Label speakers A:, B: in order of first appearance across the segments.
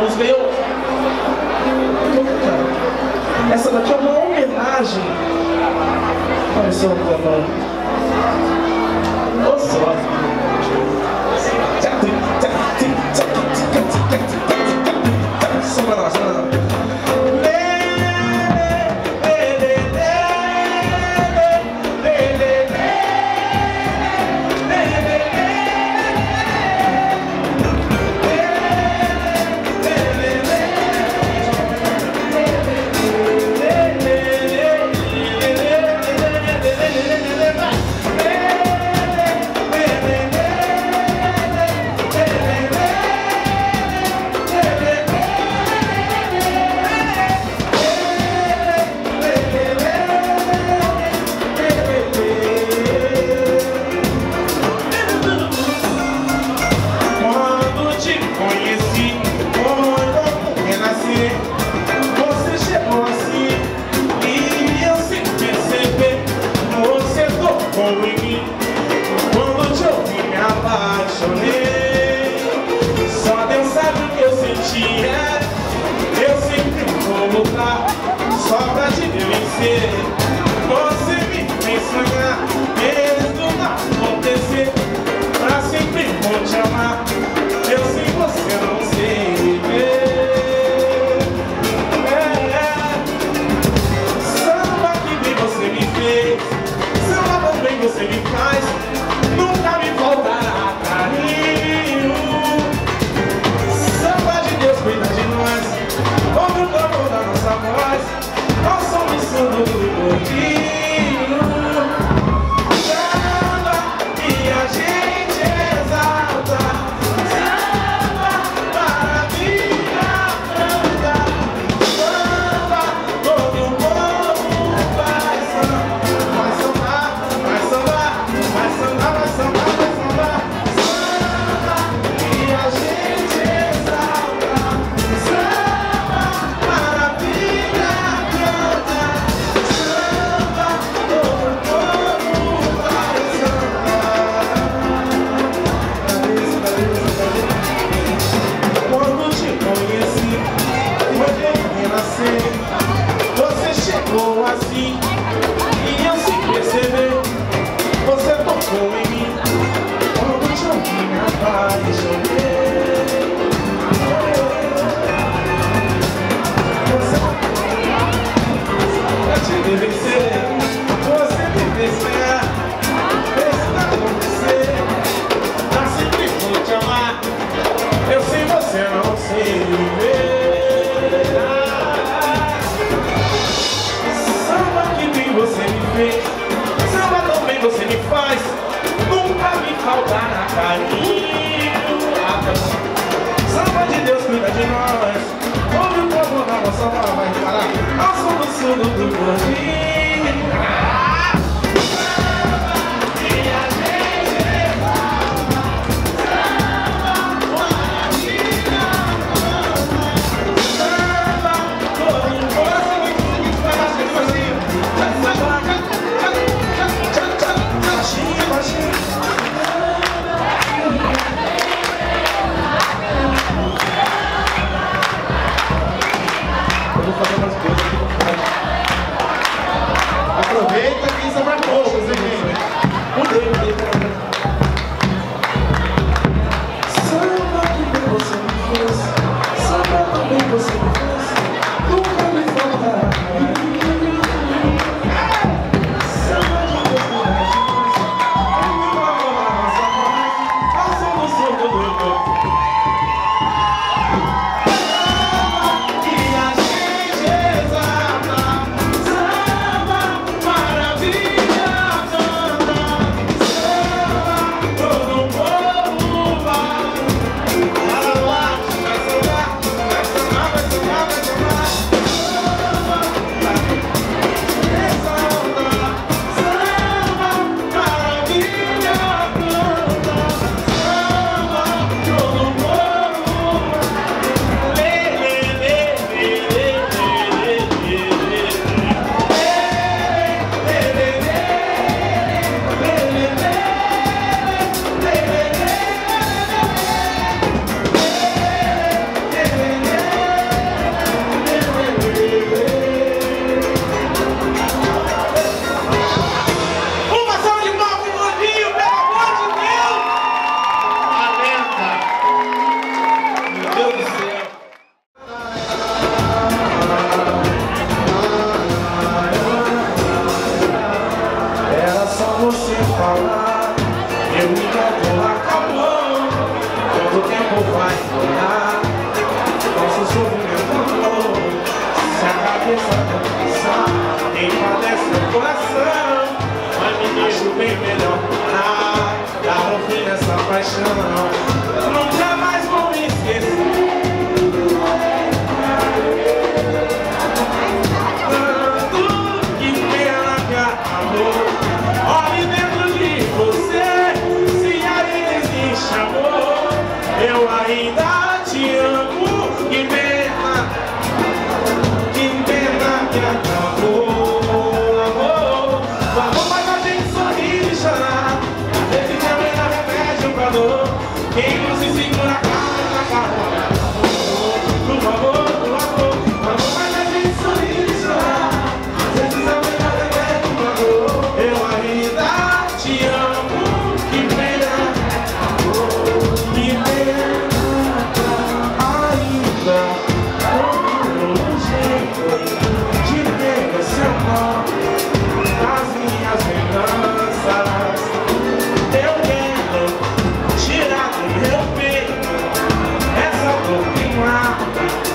A: música. E eu. Essa daqui é uma homenagem. Olha só, Ou só. Yeah. vou assim. Tudo pro gordinho. Wow.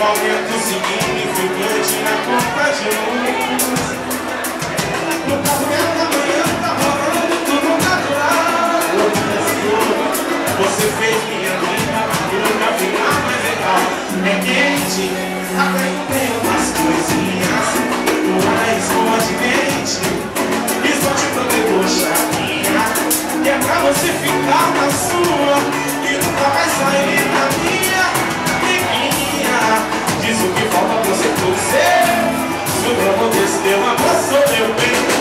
A: Um aumento significante na conta de luz No da manhã tá rolando tudo tá natural né? Você fez minha vida nunca ficar é mais legal. É quente, até que tem umas coisinhas Mas com a gente Isso te protegou, chavinha que é pra você ficar na sua E nunca mais sair. Deus, meu meu bem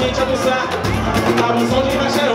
A: gente anunciar a música de Machado.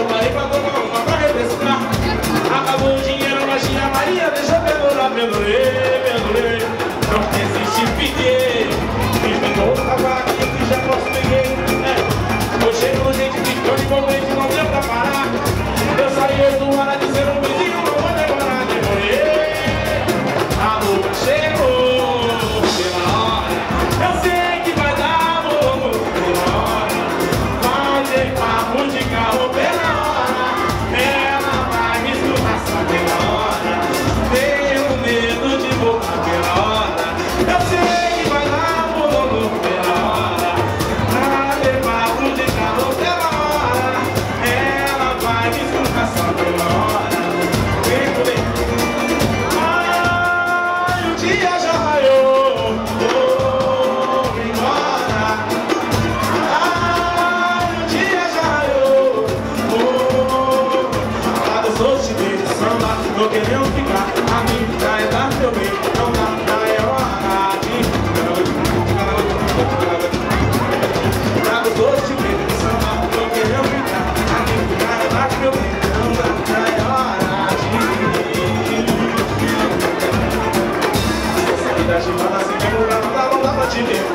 A: te ver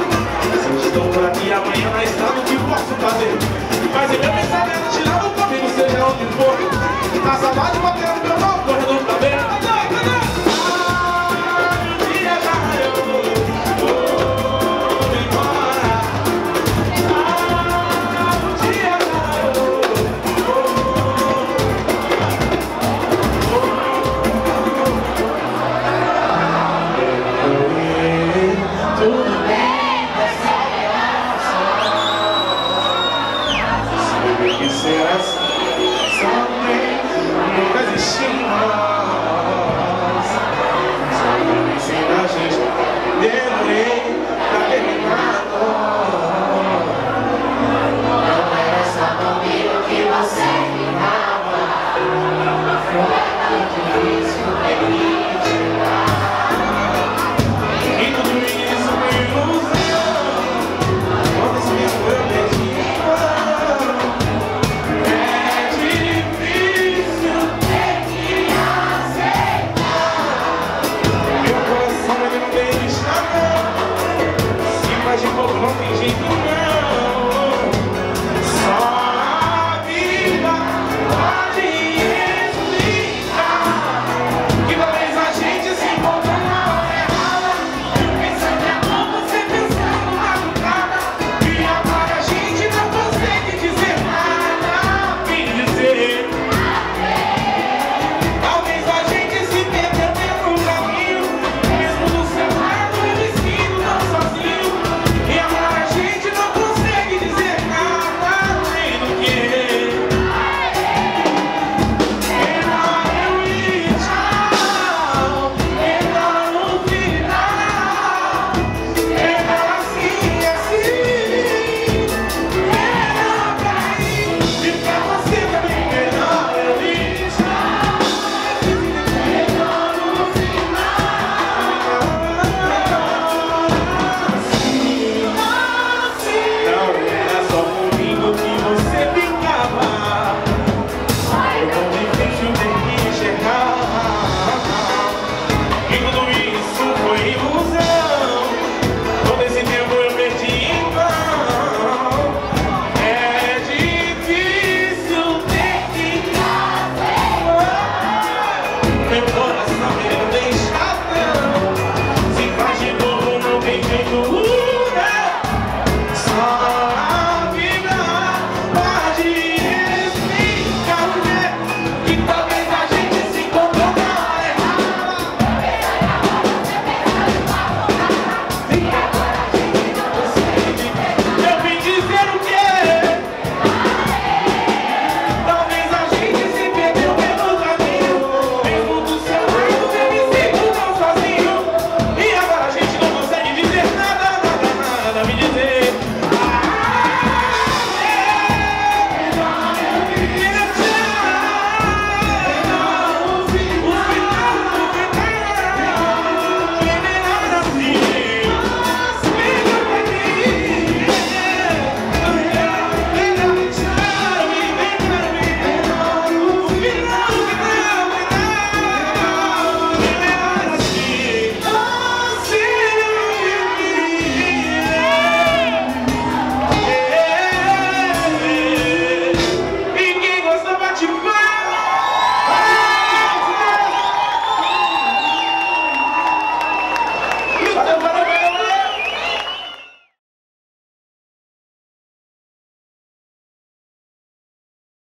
A: Se estou por aqui, amanhã na estrada o que posso fazer Mas eu que será